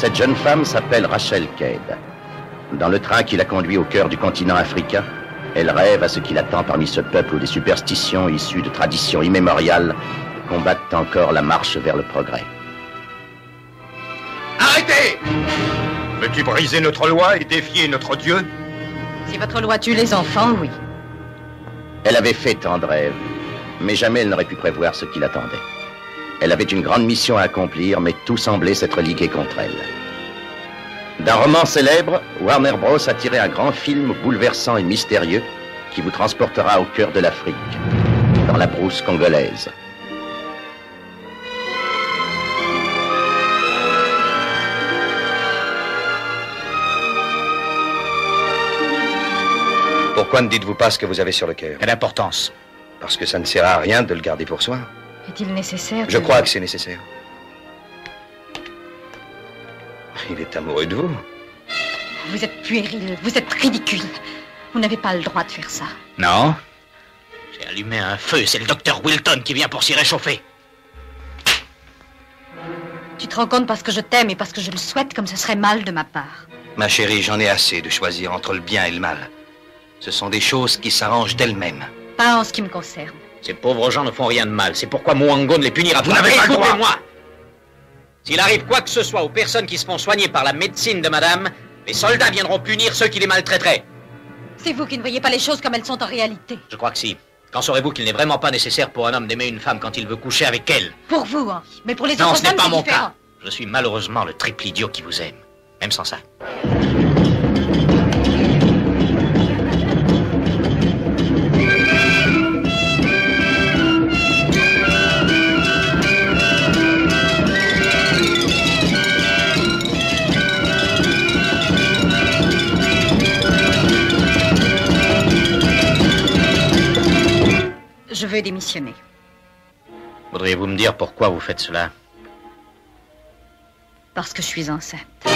Cette jeune femme s'appelle Rachel Cade. Dans le train qui la conduit au cœur du continent africain, elle rêve à ce qui l'attend parmi ce peuple où des superstitions issues de traditions immémoriales combattent encore la marche vers le progrès. Arrêtez Veux-tu briser notre loi et défier notre Dieu? Si votre loi tue les enfants, oui. Elle avait fait tant de rêves, mais jamais elle n'aurait pu prévoir ce qui l'attendait. Elle avait une grande mission à accomplir, mais tout semblait s'être ligué contre elle. D'un roman célèbre, Warner Bros. a tiré un grand film bouleversant et mystérieux qui vous transportera au cœur de l'Afrique, dans la brousse congolaise. Pourquoi ne dites-vous pas ce que vous avez sur le cœur? Quelle importance? Parce que ça ne sert à rien de le garder pour soi. Est-il nécessaire Je de- crois que c'est nécessaire. Il est amoureux de vous. Vous êtes puéril, vous êtes ridicule. Vous n'avez pas le droit de faire ça. Non J'ai allumé un feu, c'est le docteur Wilton qui vient pour s'y réchauffer. Tu te rends compte parce que je t'aime et parce que je le souhaite comme ce serait mal de ma part. Ma chérie, j'en ai assez de choisir entre le bien et le mal. Ce sont des choses qui s'arrangent d'elles-mêmes. Pas en ce qui me concerne. Ces pauvres gens ne font rien de mal. C'est pourquoi Mwango ne les punira Vous pas. n'avez pas le droit. Écoutez-moi S'il arrive quoi que ce soit aux personnes qui se font soigner par la médecine de madame, les soldats viendront punir ceux qui les maltraiteraient. C'est vous qui ne voyez pas les choses comme elles sont en réalité. Je crois que si. Quand saurez-vous qu'il n'est vraiment pas nécessaire pour un homme d'aimer une femme quand il veut coucher avec elle? Pour vous, Henri. Mais pour les Non, autres ce n'est pas mon différent. cas. Je suis malheureusement le triple idiot qui vous aime. Même sans ça. Je veux démissionner. Voudriez-vous me dire pourquoi vous faites cela? Parce que je suis enceinte.